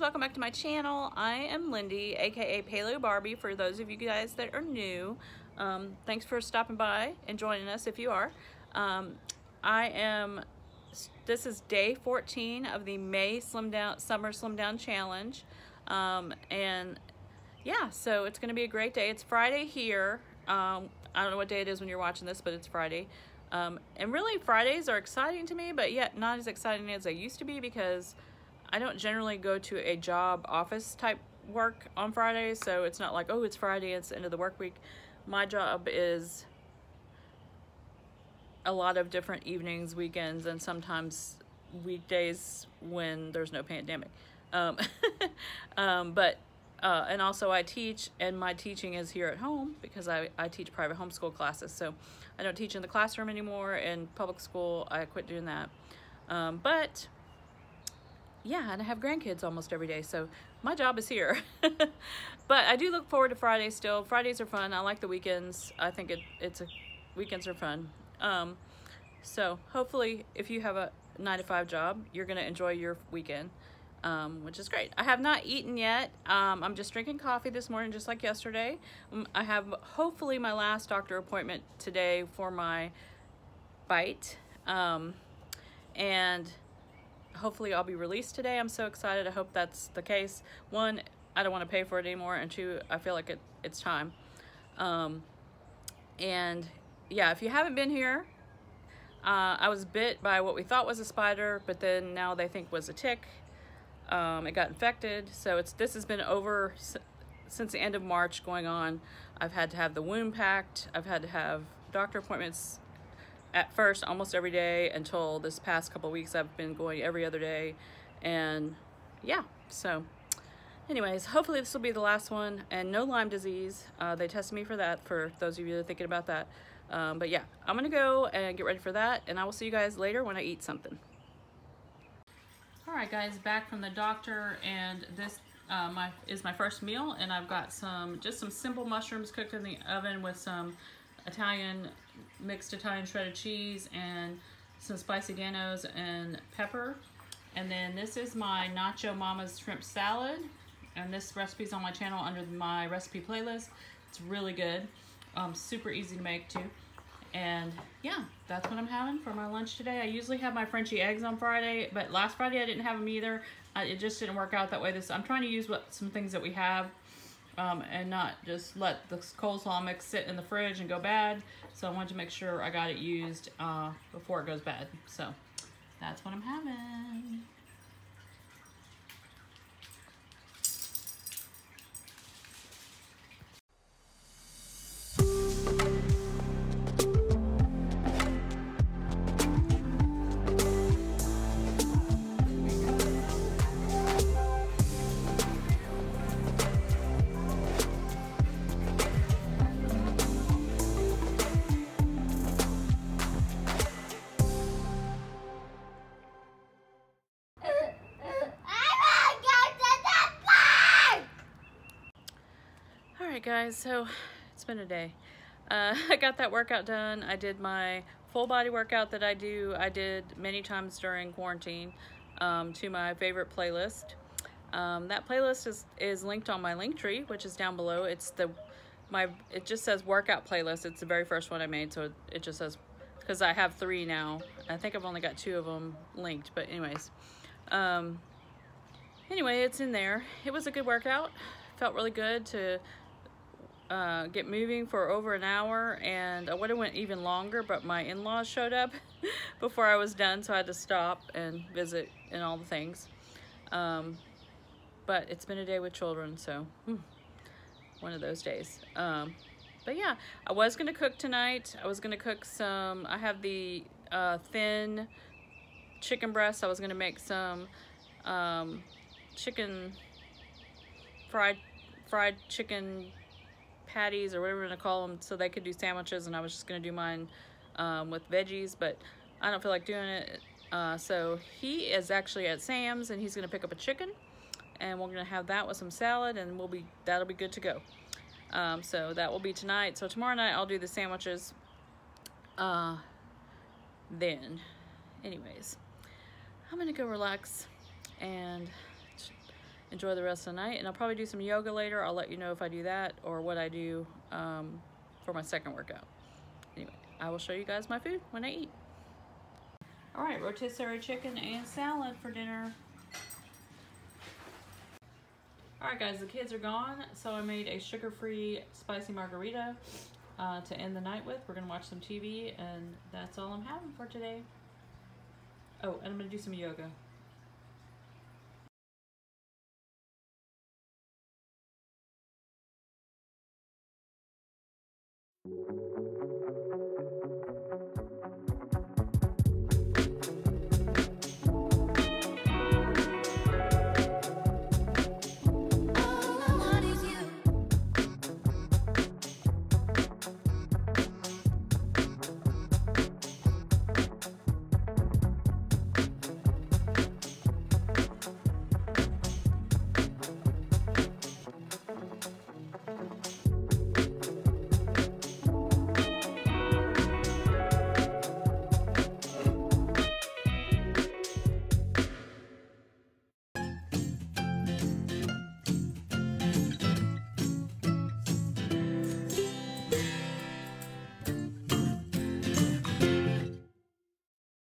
welcome back to my channel. I am Lindy, aka Paleobarbie, for those of you guys that are new. Um, thanks for stopping by and joining us if you are. Um, I am, this is day 14 of the May Slim Down Summer Slim Down Challenge. Um, and yeah, so it's gonna be a great day. It's Friday here. Um, I don't know what day it is when you're watching this, but it's Friday. Um, and really Fridays are exciting to me, but yet not as exciting as they used to be because I don't generally go to a job office type work on Fridays, so it's not like, oh, it's Friday, it's the end of the work week. My job is a lot of different evenings, weekends, and sometimes weekdays when there's no pandemic. Um, um, but, uh, and also I teach, and my teaching is here at home because I, I teach private homeschool classes. So I don't teach in the classroom anymore. In public school, I quit doing that. Um, but yeah, and I have grandkids almost every day, so my job is here. but I do look forward to Fridays still. Fridays are fun. I like the weekends. I think it, it's a weekends are fun. Um, so hopefully, if you have a nine to five job, you're gonna enjoy your weekend, um, which is great. I have not eaten yet. Um, I'm just drinking coffee this morning, just like yesterday. Um, I have hopefully my last doctor appointment today for my bite, um, and hopefully I'll be released today. I'm so excited. I hope that's the case. One, I don't want to pay for it anymore. And two, I feel like it, it's time. Um, and yeah, if you haven't been here, uh, I was bit by what we thought was a spider, but then now they think was a tick. Um, it got infected. So it's this has been over since the end of March going on. I've had to have the wound packed. I've had to have doctor appointments at first almost every day until this past couple weeks I've been going every other day. And yeah so anyways hopefully this will be the last one. And no Lyme disease. Uh, they tested me for that for those of you that are thinking about that. Um, but yeah I'm gonna go and get ready for that and I will see you guys later when I eat something. All right guys back from the doctor and this uh, my is my first meal and I've got some just some simple mushrooms cooked in the oven with some Italian, mixed Italian shredded cheese and some spicy Dan-O's and pepper. And then this is my Nacho Mama's shrimp salad. And this recipe is on my channel under my recipe playlist. It's really good. Um, super easy to make too. And yeah, that's what I'm having for my lunch today. I usually have my Frenchy eggs on Friday, but last Friday I didn't have them either. Uh, it just didn't work out that way. This I'm trying to use what some things that we have um, and not just let the coleslaw mix sit in the fridge and go bad. So I wanted to make sure I got it used uh, before it goes bad. So that's what I'm having. Guys so it's been a day. Uh, I got that workout done. I did my full body workout that I do I did many times during quarantine um, to my favorite playlist. Um, that playlist is is linked on my Linktree which is down below. It's the my it just says workout playlist. It's the very first one I made so it just says because I have three now. I think I've only got two of them linked but anyways. Um, anyway it's in there. It was a good workout. Felt really good to uh, get moving for over an hour and I would have went even longer but my in-laws showed up before I was done so I had to stop and visit and all the things. Um, but it's been a day with children so hmm, one of those days. Um, but yeah I was gonna cook tonight. I was gonna cook some I have the uh, thin chicken breast I was gonna make some um, chicken fried fried chicken patties or whatever we're gonna call them so they could do sandwiches and I was just gonna do mine um, with veggies but I don't feel like doing it. Uh, so he is actually at Sam's and he's gonna pick up a chicken and we're gonna have that with some salad and we'll be that'll be good to go. Um, so that will be tonight. So tomorrow night I'll do the sandwiches uh, then. Anyways I'm gonna go relax and enjoy the rest of the night. And I'll probably do some yoga later. I'll let you know if I do that or what I do um, for my second workout. Anyway, I will show you guys my food when I eat. All right, rotisserie chicken and salad for dinner. All right, guys, the kids are gone, so I made a sugar-free spicy margarita uh, to end the night with. We're gonna watch some TV, and that's all I'm having for today. Oh, and I'm gonna do some yoga.